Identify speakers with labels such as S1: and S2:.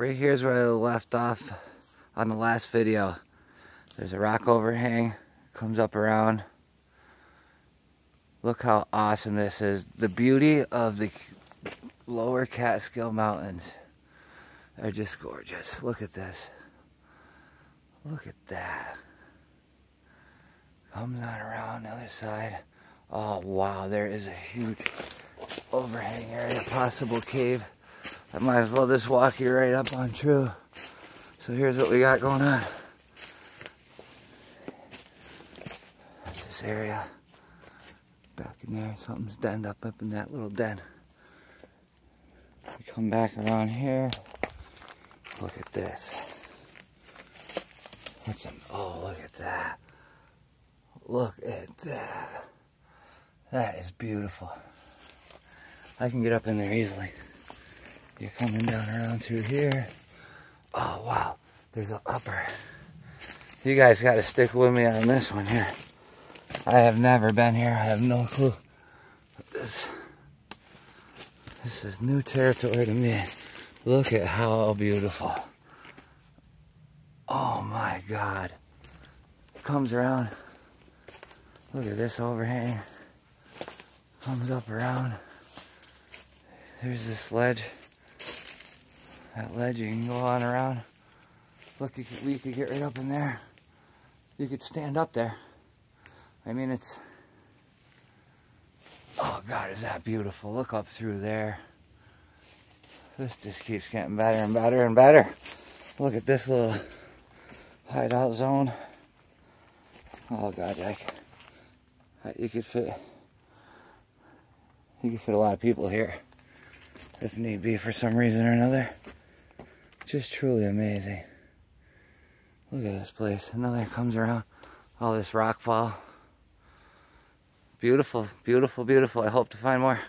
S1: right here's where I left off on the last video. There's a rock overhang, comes up around. Look how awesome this is. The beauty of the lower Catskill Mountains are just gorgeous. Look at this. Look at that. Comes on around the other side. Oh wow, there is a huge overhang area, possible cave. I might as well just walk you right up on true. So here's what we got going on. This area. Back in there, something's denned up up in that little den. We come back around here. Look at this. That's some, oh, look at that. Look at that. That is beautiful. I can get up in there easily. You're coming down around through here. Oh, wow. There's an upper. You guys got to stick with me on this one here. I have never been here. I have no clue. This, this is new territory to me. Look at how beautiful. Oh my God. It Comes around. Look at this overhang. Comes up around. There's this ledge. That ledge, you can go on around. Look, you could, we could get right up in there. You could stand up there. I mean, it's... Oh God, is that beautiful. Look up through there. This just keeps getting better and better and better. Look at this little hideout zone. Oh God, like, you could fit, you could fit a lot of people here if need be for some reason or another. Just truly amazing. Look at this place. Another comes around. All this rock fall. Beautiful, beautiful, beautiful. I hope to find more.